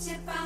Chip